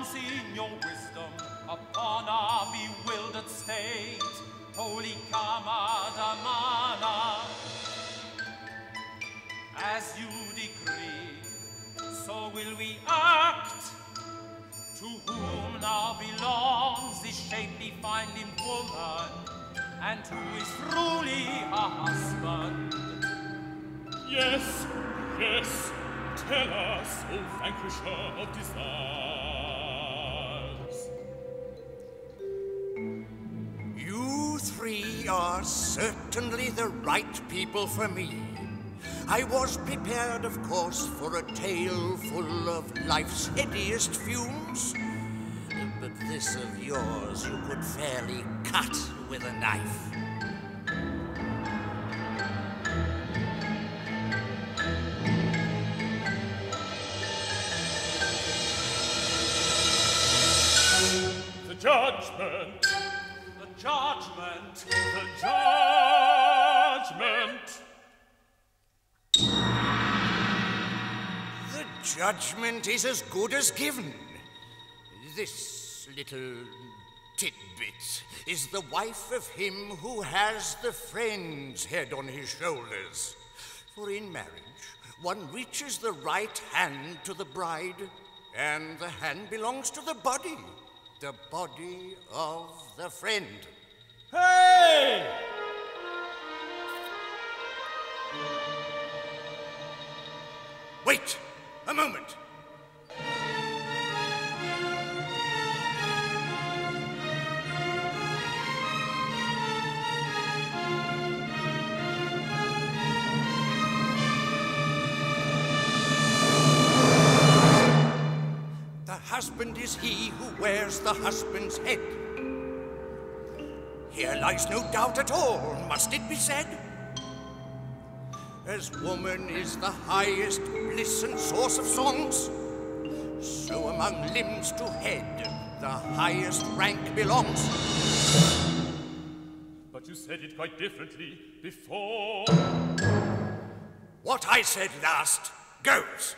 chance in your wisdom upon our bewildered state. Holy Kamadamana, as you decree, so will we act. To whom now belongs this shapely, fine-limbed woman, and who is truly her husband? Yes, yes, tell us, O vanquisher of desires. You three are certainly the right people for me. I was prepared, of course, for a tale full of life's headiest fumes. But this of yours you could fairly cut with a knife. Judgment, The judgment, the judgment. The judgment is as good as given. This little tidbit is the wife of him who has the friend's head on his shoulders. For in marriage, one reaches the right hand to the bride, and the hand belongs to the body, the body of the friend. Hey! Wait a moment. Husband is he who wears the husband's head. Here lies no doubt at all, must it be said? As woman is the highest bliss and source of songs, so among limbs to head the highest rank belongs. But you said it quite differently before. What I said last goes.